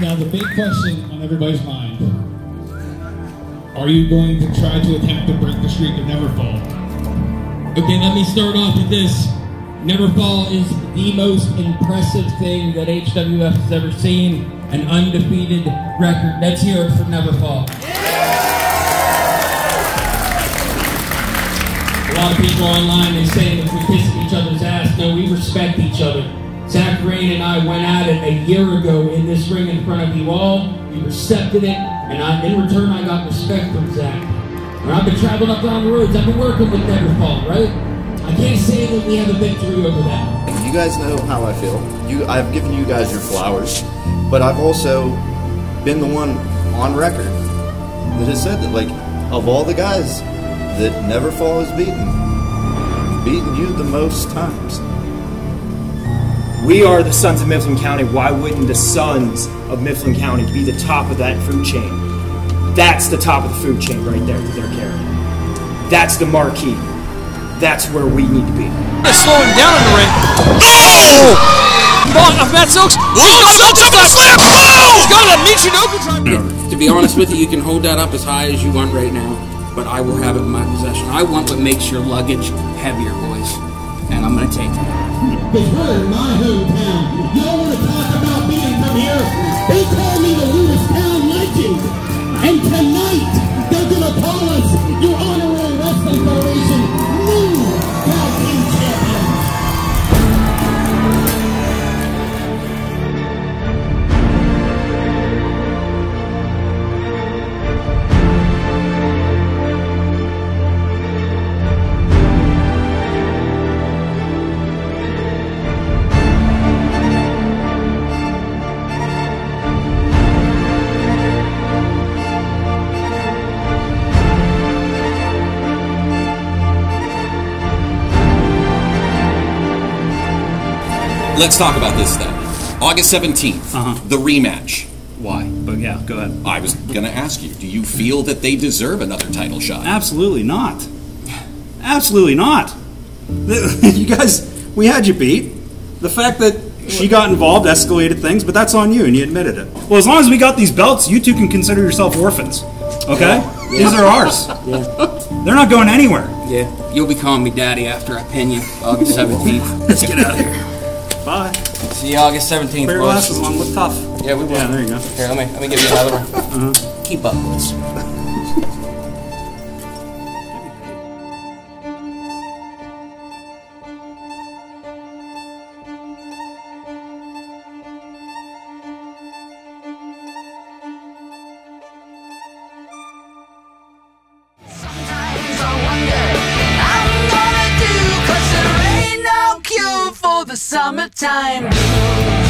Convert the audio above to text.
Now, the big question on everybody's mind are you going to try to attempt to break the streak of Neverfall? Okay, let me start off with this. Neverfall is the most impressive thing that HWF has ever seen. An undefeated record. Let's hear it for Neverfall. A lot of people online they say that we're kissing each other's ass. No, we respect each other. Zach Rain and I went at it a year ago in this ring in front of you all. We respected it, and I, in return, I got respect from Zach. And I've been traveling up down the roads. I've been working with Neverfall, right? I can't say that we have a victory over that. You guys know how I feel. You, I've given you guys your flowers, but I've also been the one on record that has said that, like, of all the guys that Neverfall has beaten, beaten you the most times. We are the sons of Mifflin County. Why wouldn't the sons of Mifflin County be the top of that food chain? That's the top of the food chain right there that they're carrying. That's the marquee. That's where we need to be. They're slowing down in the ring. Oh! Ball off Matt Silks. Oh, Silks up the slam. Oh! He's got a Michinoku trying. To be honest with you, you can hold that up as high as you want right now, but I will have it in my possession. I want what makes your luggage heavier, boys, and I'm to take it. Because we're in my hometown. Y'all want to talk about being from here? They call me the Lewistown legend. And tonight, Let's talk about this then. August 17th, Uh-huh. the rematch. Why? But yeah, go ahead. I was going to ask you, do you feel that they deserve another title shot? Absolutely not. Absolutely not. The- You guys, we had you beat. The fact that she got involved escalated things, but that's on you, and you admitted it. Well, as long as we got these belts, you two can consider yourself orphans. Okay? These are ours. They're not going anywhere. Yeah, you'll be calling me daddy after I pin you August 17th. Let's get out of here. Bye. See you August 17th, Put your boys. glasses on. Look tough. Yeah, we will. Yeah, there you go. Here, let me let me give you another one. Uh-huh. Keep up, boys. Summertime.